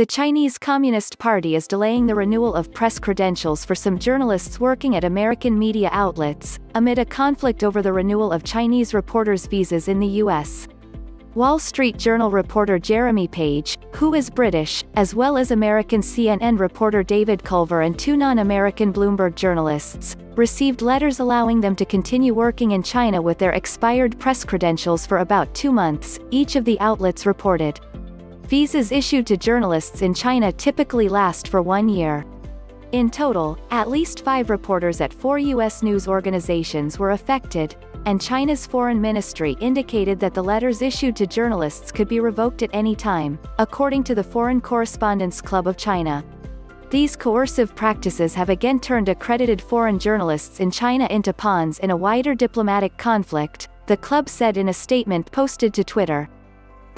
The Chinese Communist Party is delaying the renewal of press credentials for some journalists working at American media outlets, amid a conflict over the renewal of Chinese reporters' visas in the U.S. Wall Street Journal reporter Jeremy Page, who is British, as well as American CNN reporter David Culver and two non-American Bloomberg journalists, received letters allowing them to continue working in China with their expired press credentials for about two months, each of the outlets reported. Visas issued to journalists in China typically last for one year. In total, at least five reporters at four U.S. news organizations were affected, and China's foreign ministry indicated that the letters issued to journalists could be revoked at any time, according to the Foreign Correspondents Club of China. These coercive practices have again turned accredited foreign journalists in China into pawns in a wider diplomatic conflict, the club said in a statement posted to Twitter.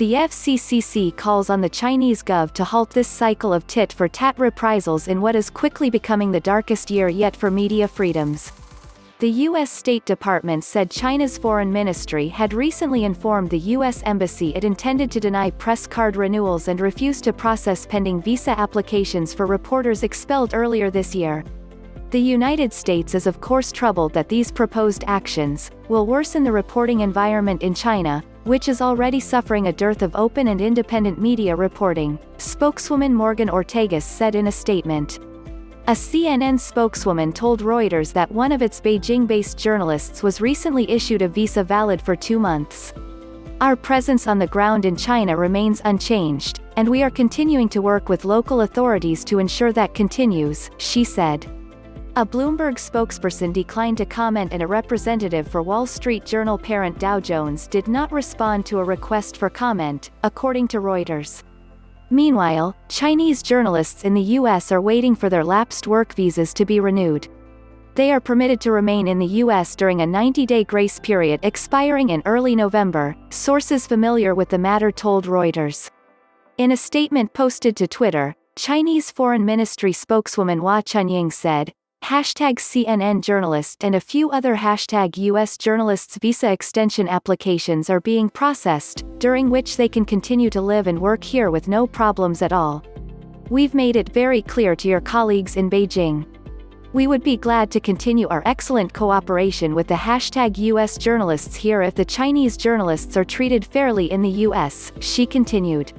The FCCC calls on the Chinese gov to halt this cycle of tit-for-tat reprisals in what is quickly becoming the darkest year yet for media freedoms. The U.S. State Department said China's foreign ministry had recently informed the U.S. Embassy it intended to deny press card renewals and refuse to process pending visa applications for reporters expelled earlier this year. The United States is of course troubled that these proposed actions will worsen the reporting environment in China, which is already suffering a dearth of open and independent media reporting, spokeswoman Morgan Ortagus said in a statement. A CNN spokeswoman told Reuters that one of its Beijing-based journalists was recently issued a visa valid for two months. Our presence on the ground in China remains unchanged, and we are continuing to work with local authorities to ensure that continues, she said. A Bloomberg spokesperson declined to comment and a representative for Wall Street Journal parent Dow Jones did not respond to a request for comment, according to Reuters. Meanwhile, Chinese journalists in the U.S. are waiting for their lapsed work visas to be renewed. They are permitted to remain in the U.S. during a 90-day grace period expiring in early November, sources familiar with the matter told Reuters. In a statement posted to Twitter, Chinese Foreign Ministry spokeswoman Hua Chunying said, Hashtag CNN journalist and a few other hashtag US journalists visa extension applications are being processed, during which they can continue to live and work here with no problems at all. We've made it very clear to your colleagues in Beijing. We would be glad to continue our excellent cooperation with the hashtag US journalists here if the Chinese journalists are treated fairly in the US, she continued.